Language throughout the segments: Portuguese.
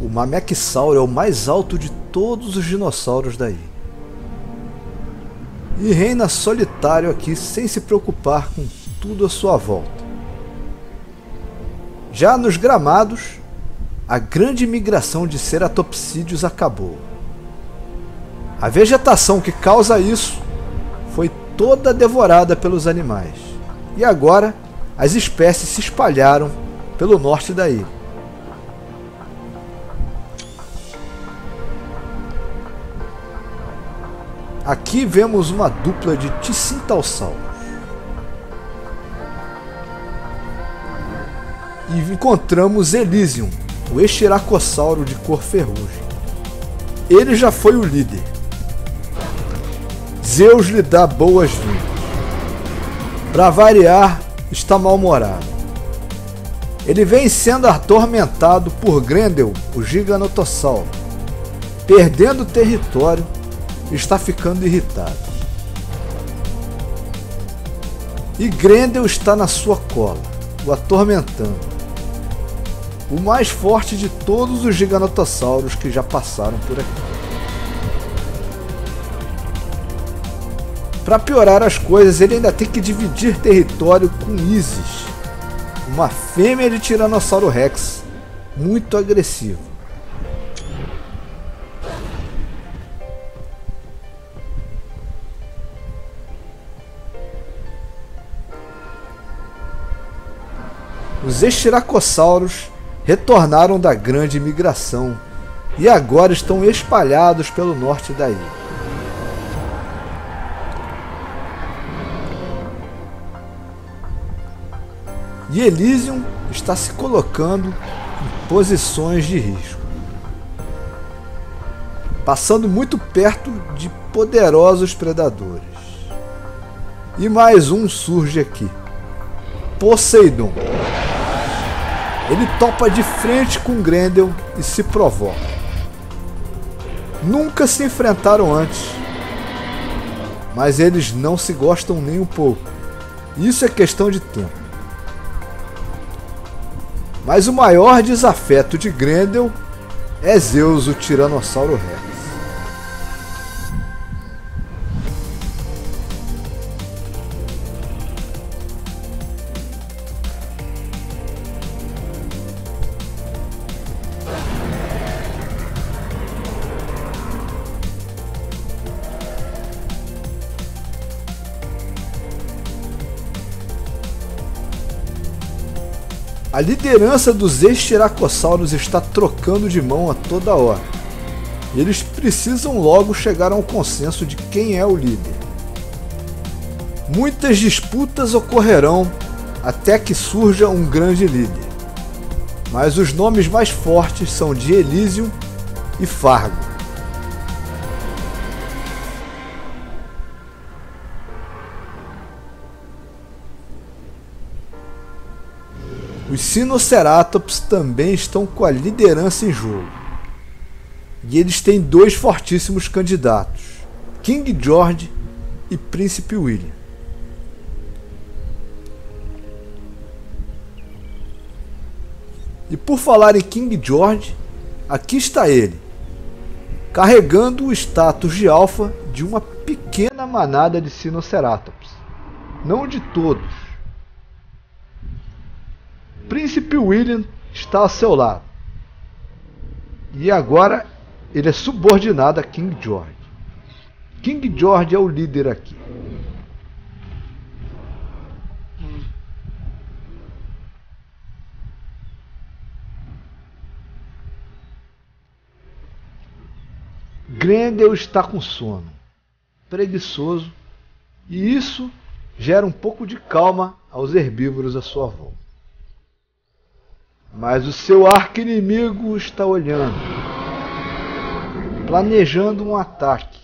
O Mameksauro é o mais alto de todos os dinossauros daí. E reina solitário aqui sem se preocupar com tudo à sua volta. Já nos gramados, a grande migração de ceratopsídeos acabou. A vegetação que causa isso foi toda devorada pelos animais. E agora as espécies se espalharam pelo norte da ilha. Aqui vemos uma dupla de Ticintalsauros. E encontramos Elysium, o Extiracossauro de cor ferrugem. Ele já foi o líder. Zeus lhe dá boas-vindas. Para variar, está mal-humorado. Ele vem sendo atormentado por Grendel, o Giganotossauro. Perdendo território, está ficando irritado. E Grendel está na sua cola, o atormentando o mais forte de todos os giganotossauros que já passaram por aqui. Para piorar as coisas, ele ainda tem que dividir território com Isis, uma fêmea de Tiranossauro Rex, muito agressiva. Os Estiracossauros retornaram da grande migração e agora estão espalhados pelo norte da ilha. E Elysium está se colocando em posições de risco, passando muito perto de poderosos predadores. E mais um surge aqui: Poseidon. Ele topa de frente com Grendel e se provoca. Nunca se enfrentaram antes, mas eles não se gostam nem um pouco. Isso é questão de tempo. Mas o maior desafeto de Grendel é Zeus, o Tiranossauro Rex. A liderança dos Estiracossauros está trocando de mão a toda hora. Eles precisam logo chegar a um consenso de quem é o líder. Muitas disputas ocorrerão até que surja um grande líder. Mas os nomes mais fortes são de Elysium e Fargo. Os Sinoceratops também estão com a liderança em jogo. E eles têm dois fortíssimos candidatos: King George e Príncipe William. E por falar em King George, aqui está ele, carregando o status de alfa de uma pequena manada de Sinoceratops. Não de todos, Príncipe William está a seu lado. E agora ele é subordinado a King George. King George é o líder aqui. Grendel está com sono, preguiçoso, e isso gera um pouco de calma aos herbívoros à sua volta. Mas o seu arqui-inimigo está olhando, planejando um ataque.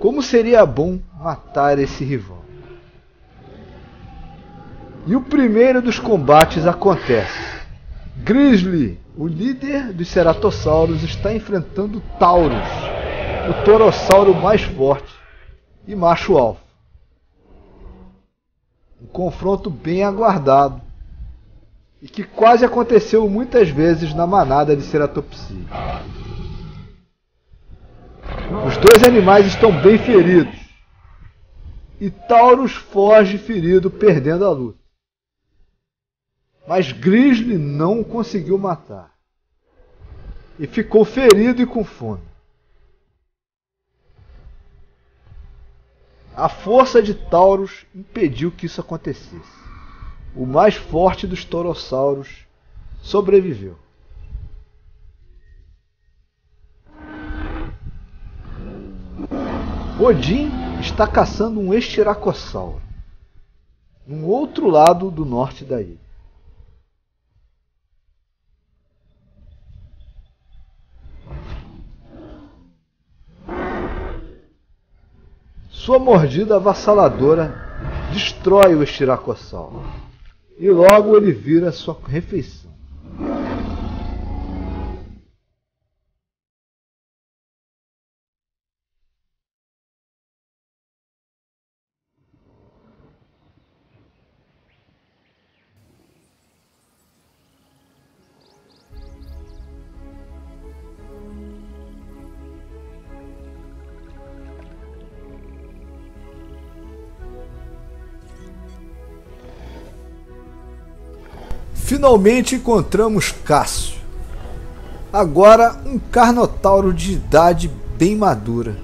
Como seria bom matar esse rival? E o primeiro dos combates acontece. Grizzly, o líder dos ceratossauros, está enfrentando Taurus, o torossauro mais forte e macho alfa. Um confronto bem aguardado e que quase aconteceu muitas vezes na manada de ceratopsídeos. Os dois animais estão bem feridos e Taurus foge ferido, perdendo a luta. Mas Grizzly não o conseguiu matar e ficou ferido e com fome. A força de Taurus impediu que isso acontecesse. O mais forte dos torossauros sobreviveu. Odin está caçando um estiracossauro no outro lado do norte da ilha. Sua mordida avassaladora destrói o estiracossauro e logo ele vira sua refeição. Finalmente encontramos Cássio. Agora um carnotauro de idade bem madura.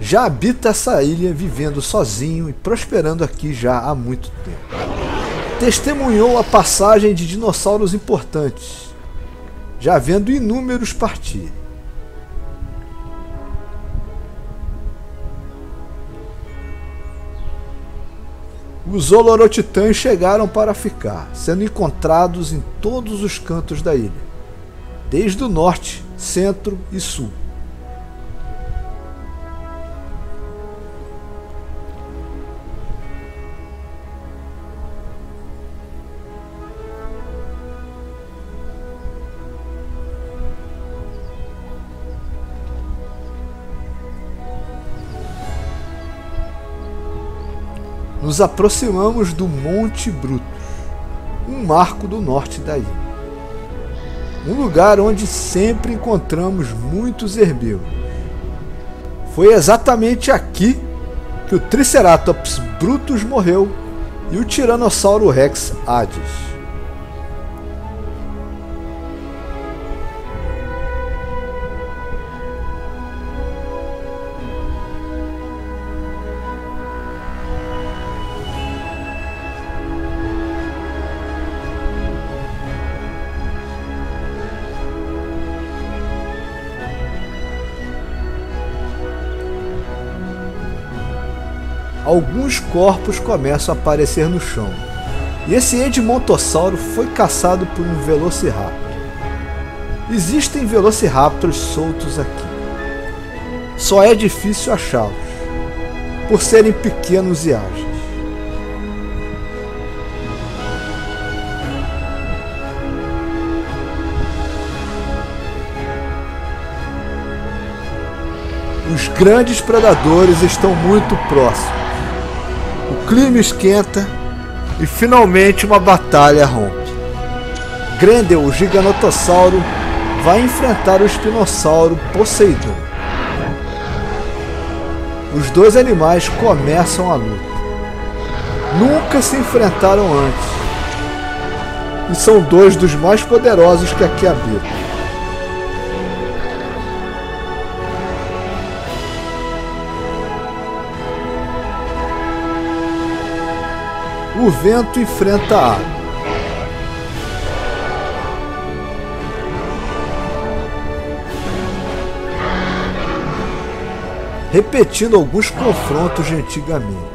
Já habita essa ilha vivendo sozinho e prosperando aqui já há muito tempo. Testemunhou a passagem de dinossauros importantes, já vendo inúmeros partir. Os Olorotitãs chegaram para ficar, sendo encontrados em todos os cantos da ilha, desde o norte, centro e sul. Nos aproximamos do Monte Brutus, um marco do norte da ilha. Um lugar onde sempre encontramos muitos herbívoros. Foi exatamente aqui que o Triceratops Brutus morreu e o Tiranossauro Rex Hades. Alguns corpos começam a aparecer no chão. E esse Edmontossauro foi caçado por um Velociraptor. Existem Velociraptors soltos aqui. Só é difícil achá-los, por serem pequenos e ágeis. Os grandes predadores estão muito próximos o clima esquenta e finalmente uma batalha rompe. Grendel, o giganotossauro, vai enfrentar o espinossauro Poseidon. Os dois animais começam a luta. Nunca se enfrentaram antes. E são dois dos mais poderosos que aqui habitam. O vento enfrenta a água. Repetindo alguns confrontos de antigamente.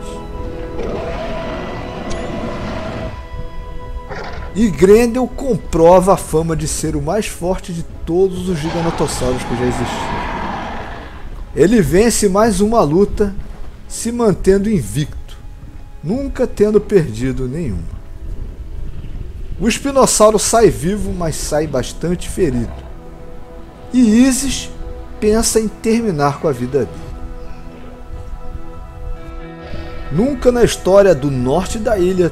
E Grendel comprova a fama de ser o mais forte de todos os giganotossauros que já existiram. Ele vence mais uma luta, se mantendo invicto nunca tendo perdido nenhuma. O espinossauro sai vivo, mas sai bastante ferido. E Isis pensa em terminar com a vida dele. Nunca na história do norte da ilha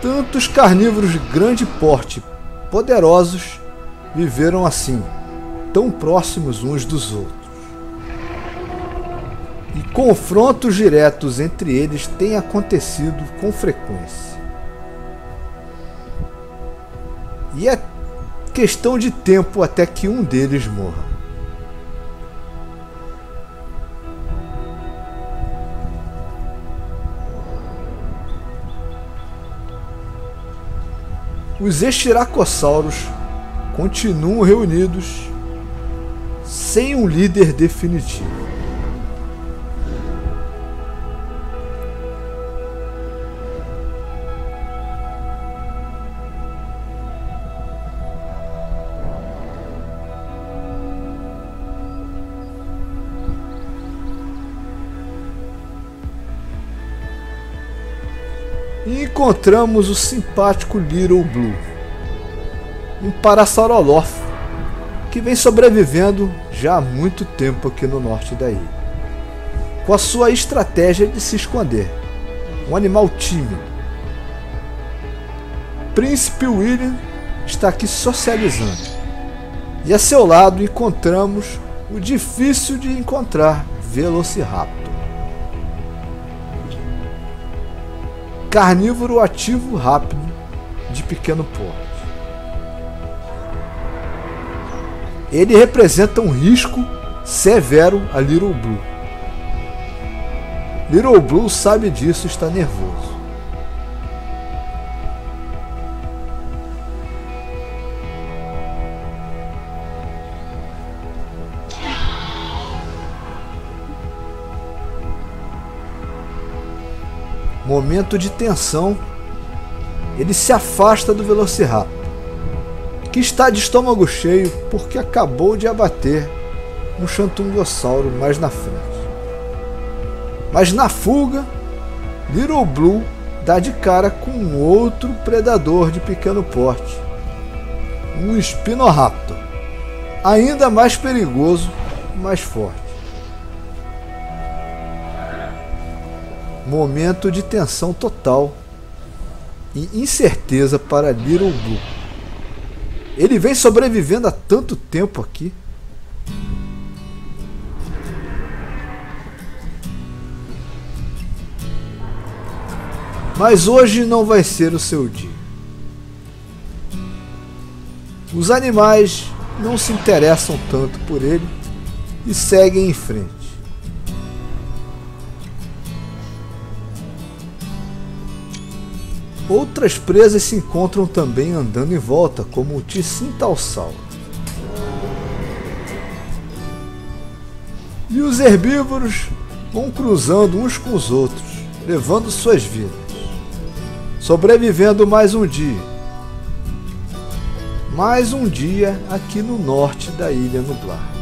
Tantos carnívoros de grande porte, poderosos, viveram assim, tão próximos uns dos outros. E confrontos diretos entre eles têm acontecido com frequência. E é questão de tempo até que um deles morra. Os estiracossauros continuam reunidos sem um líder definitivo. Encontramos o simpático Little Blue, um parasaurolófo que vem sobrevivendo já há muito tempo aqui no norte da ilha, com a sua estratégia de se esconder, um animal tímido. Príncipe William está aqui socializando, e a seu lado encontramos o difícil de encontrar Velociraptor. Carnívoro ativo rápido de pequeno porte. Ele representa um risco severo a Little Blue. Little Blue sabe disso e está nervoso. Momento de tensão, ele se afasta do Velociraptor, que está de estômago cheio porque acabou de abater um Xantungossauro mais na frente. Mas na fuga, Little Blue dá de cara com outro predador de pequeno porte, um Spinoraptor, ainda mais perigoso mais forte. Momento de tensão total e incerteza para Little Blue. Ele vem sobrevivendo há tanto tempo aqui. Mas hoje não vai ser o seu dia. Os animais não se interessam tanto por ele e seguem em frente. Outras presas se encontram também andando em volta, como o Ticintalsal. E os herbívoros vão cruzando uns com os outros, levando suas vidas, sobrevivendo mais um dia. Mais um dia aqui no norte da Ilha Nublar.